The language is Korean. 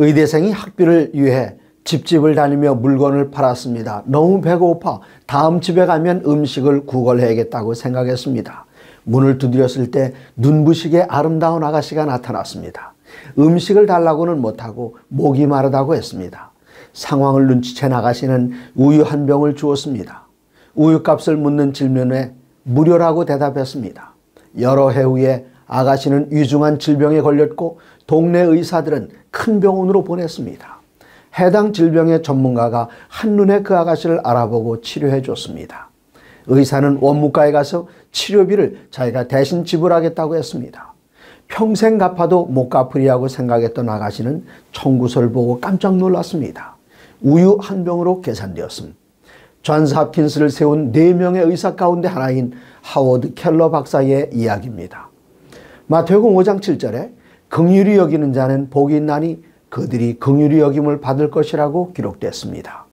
의대생이 학비를 위해 집집을 다니며 물건을 팔았습니다. 너무 배고파 다음 집에 가면 음식을 구걸해야겠다고 생각했습니다. 문을 두드렸을 때 눈부시게 아름다운 아가씨가 나타났습니다. 음식을 달라고는 못하고 목이 마르다고 했습니다. 상황을 눈치챈 아가씨는 우유 한 병을 주었습니다. 우유값을 묻는 질문에 무료라고 대답했습니다. 여러 해 후에 아가씨는 위중한 질병에 걸렸고 동네 의사들은 큰 병원으로 보냈습니다. 해당 질병의 전문가가 한눈에 그 아가씨를 알아보고 치료해 줬습니다. 의사는 원무과에 가서 치료비를 자기가 대신 지불하겠다고 했습니다. 평생 갚아도 못 갚으리라고 생각했던 아가씨는 청구서를 보고 깜짝 놀랐습니다. 우유 한 병으로 계산되었음. 존스 홉킨스를 세운 4명의 의사 가운데 하나인 하워드 켈러 박사의 이야기입니다. 마태복음 5장 7절에 긍휼히 여기는 자는 복이 있나니 그들이 긍휼히 여김을 받을 것이라고 기록됐습니다.